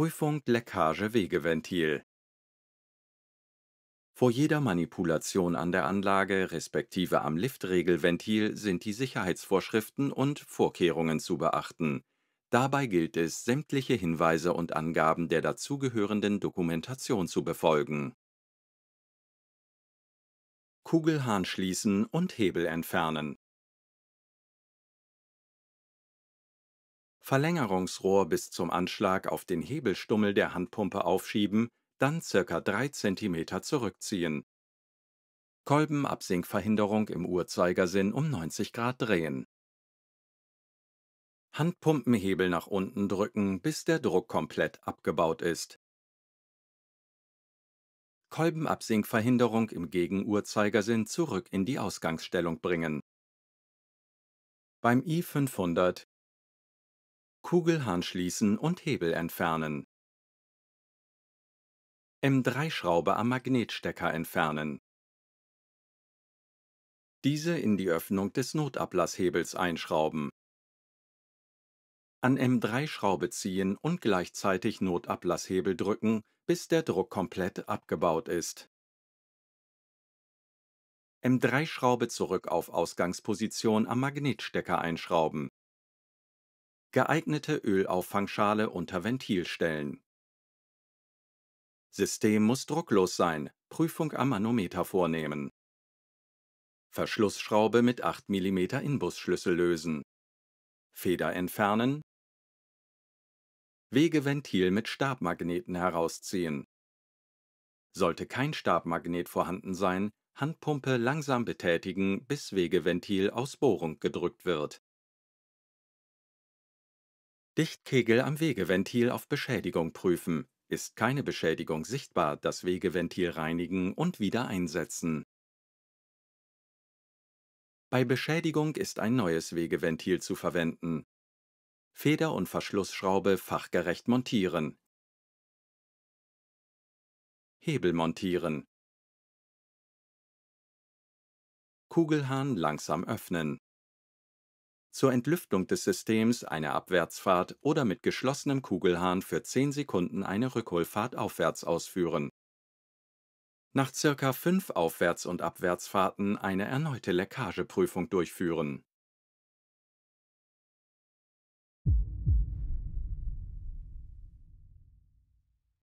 Prüfung Leckage-Wegeventil Vor jeder Manipulation an der Anlage respektive am Liftregelventil sind die Sicherheitsvorschriften und Vorkehrungen zu beachten. Dabei gilt es, sämtliche Hinweise und Angaben der dazugehörenden Dokumentation zu befolgen. Kugelhahn schließen und Hebel entfernen Verlängerungsrohr bis zum Anschlag auf den Hebelstummel der Handpumpe aufschieben, dann ca. 3 cm zurückziehen. Kolbenabsinkverhinderung im Uhrzeigersinn um 90 Grad drehen. Handpumpenhebel nach unten drücken, bis der Druck komplett abgebaut ist. Kolbenabsinkverhinderung im Gegenuhrzeigersinn zurück in die Ausgangsstellung bringen. Beim i500 Kugelhahn schließen und Hebel entfernen. M3-Schraube am Magnetstecker entfernen. Diese in die Öffnung des Notablasshebels einschrauben. An M3-Schraube ziehen und gleichzeitig Notablasshebel drücken, bis der Druck komplett abgebaut ist. M3-Schraube zurück auf Ausgangsposition am Magnetstecker einschrauben. Geeignete Ölauffangschale unter Ventil stellen. System muss drucklos sein, Prüfung am Manometer vornehmen. Verschlussschraube mit 8 mm Inbusschlüssel lösen. Feder entfernen. Wegeventil mit Stabmagneten herausziehen. Sollte kein Stabmagnet vorhanden sein, Handpumpe langsam betätigen, bis Wegeventil aus Bohrung gedrückt wird. Dichtkegel am Wegeventil auf Beschädigung prüfen. Ist keine Beschädigung sichtbar, das Wegeventil reinigen und wieder einsetzen. Bei Beschädigung ist ein neues Wegeventil zu verwenden. Feder und Verschlussschraube fachgerecht montieren. Hebel montieren. Kugelhahn langsam öffnen zur Entlüftung des Systems eine Abwärtsfahrt oder mit geschlossenem Kugelhahn für 10 Sekunden eine Rückholfahrt aufwärts ausführen. Nach circa 5 Aufwärts- und Abwärtsfahrten eine erneute Leckageprüfung durchführen